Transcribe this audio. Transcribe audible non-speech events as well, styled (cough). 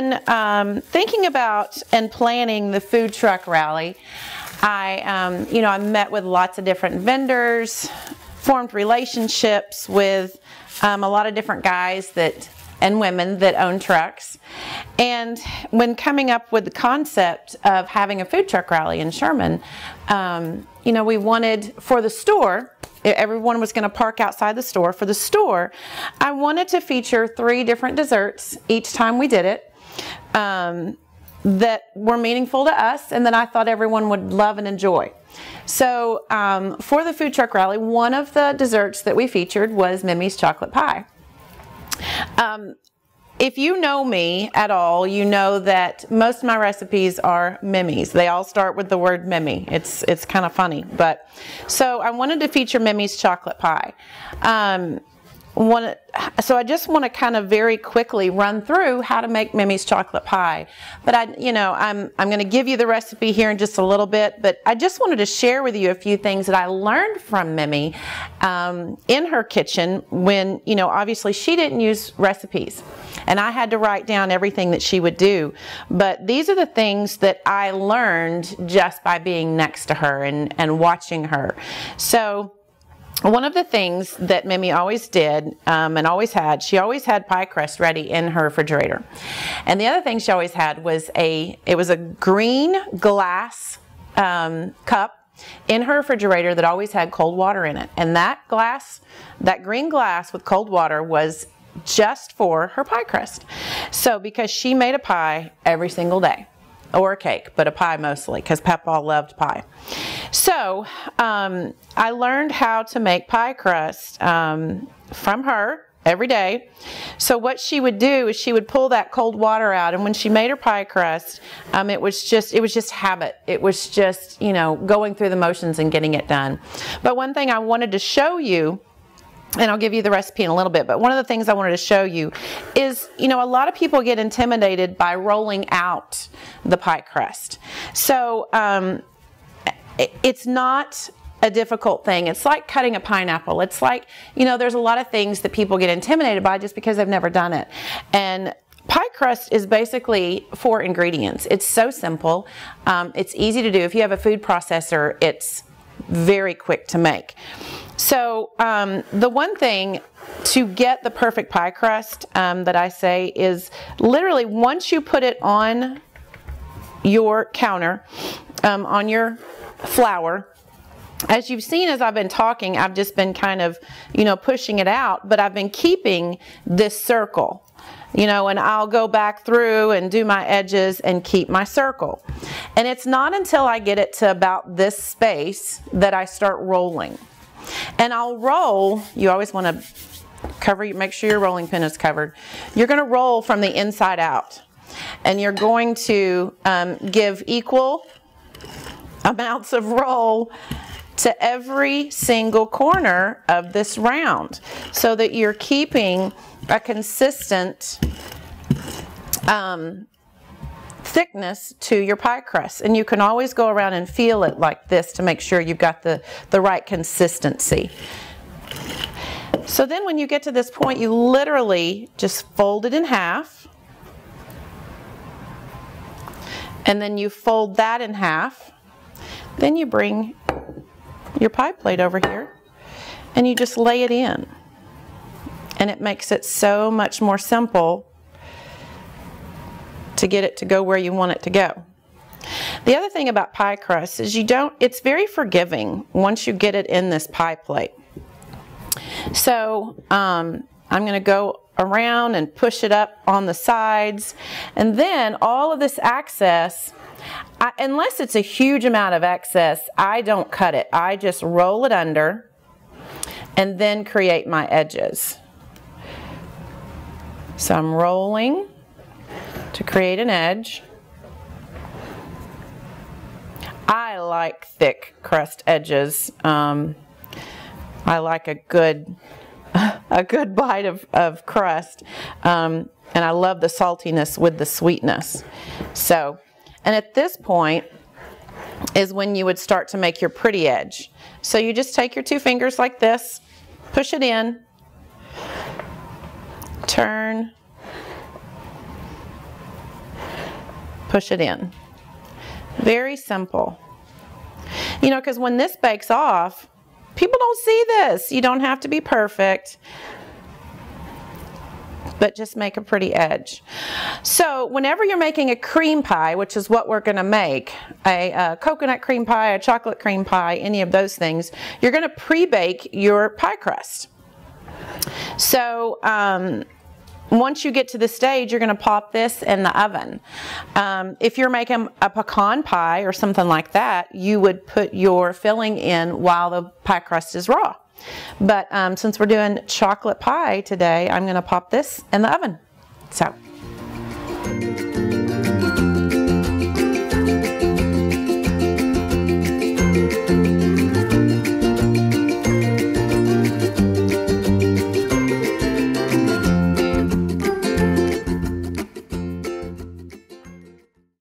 when um, thinking about and planning the food truck rally, I, um, you know, I met with lots of different vendors, formed relationships with um, a lot of different guys that and women that own trucks. And when coming up with the concept of having a food truck rally in Sherman, um, you know, we wanted for the store, everyone was going to park outside the store. For the store, I wanted to feature three different desserts each time we did it. Um, that were meaningful to us and that I thought everyone would love and enjoy. So, um, for the food truck rally, one of the desserts that we featured was Mimi's chocolate pie. Um, if you know me at all, you know that most of my recipes are Mimi's. They all start with the word Mimi. It's it's kind of funny, but so I wanted to feature Mimi's chocolate pie. Um, one, so I just want to kind of very quickly run through how to make Mimi's chocolate pie. But I, you know, I'm, I'm going to give you the recipe here in just a little bit, but I just wanted to share with you a few things that I learned from Mimi um, in her kitchen when, you know, obviously she didn't use recipes. And I had to write down everything that she would do. But these are the things that I learned just by being next to her and, and watching her. So, one of the things that Mimi always did um, and always had, she always had pie crust ready in her refrigerator. And the other thing she always had was a, it was a green glass um, cup in her refrigerator that always had cold water in it. And that glass, that green glass with cold water was just for her pie crust. So because she made a pie every single day or a cake, but a pie mostly because Papa loved pie. So um, I learned how to make pie crust um, from her every day. So what she would do is she would pull that cold water out, and when she made her pie crust, um, it was just it was just habit. It was just you know going through the motions and getting it done. But one thing I wanted to show you and I'll give you the recipe in a little bit, but one of the things I wanted to show you is, you know, a lot of people get intimidated by rolling out the pie crust. So um, it's not a difficult thing. It's like cutting a pineapple. It's like, you know, there's a lot of things that people get intimidated by just because they've never done it. And pie crust is basically four ingredients. It's so simple. Um, it's easy to do. If you have a food processor, it's very quick to make. So um, the one thing to get the perfect pie crust um, that I say is literally once you put it on your counter, um, on your flour, as you've seen as I've been talking, I've just been kind of, you know, pushing it out, but I've been keeping this circle, you know, and I'll go back through and do my edges and keep my circle. And it's not until I get it to about this space that I start rolling. And I'll roll, you always want to cover, make sure your rolling pin is covered. You're going to roll from the inside out. And you're going to um, give equal amounts of roll to every single corner of this round so that you're keeping a consistent um, thickness to your pie crust. And you can always go around and feel it like this to make sure you've got the, the right consistency. So then when you get to this point, you literally just fold it in half. And then you fold that in half. Then you bring your pie plate over here and you just lay it in. And it makes it so much more simple to get it to go where you want it to go. The other thing about pie crust is you don't, it's very forgiving once you get it in this pie plate. So um, I'm going to go around and push it up on the sides. And then all of this excess, I, unless it's a huge amount of excess, I don't cut it. I just roll it under and then create my edges. So I'm rolling to create an edge. I like thick crust edges. Um, I like a good (laughs) a good bite of, of crust. Um, and I love the saltiness with the sweetness. So, and at this point is when you would start to make your pretty edge. So you just take your two fingers like this, push it in, turn, push it in. Very simple. You know, because when this bakes off, people don't see this. You don't have to be perfect but just make a pretty edge. So whenever you're making a cream pie, which is what we're going to make, a, a, coconut cream pie, a chocolate cream pie, any of those things, you're going to pre-bake your pie crust. So um, once you get to the stage, you're going to pop this in the oven. Um, if you're making a pecan pie or something like that, you would put your filling in while the pie crust is raw. But um, since we're doing chocolate pie today, I'm going to pop this in the oven. So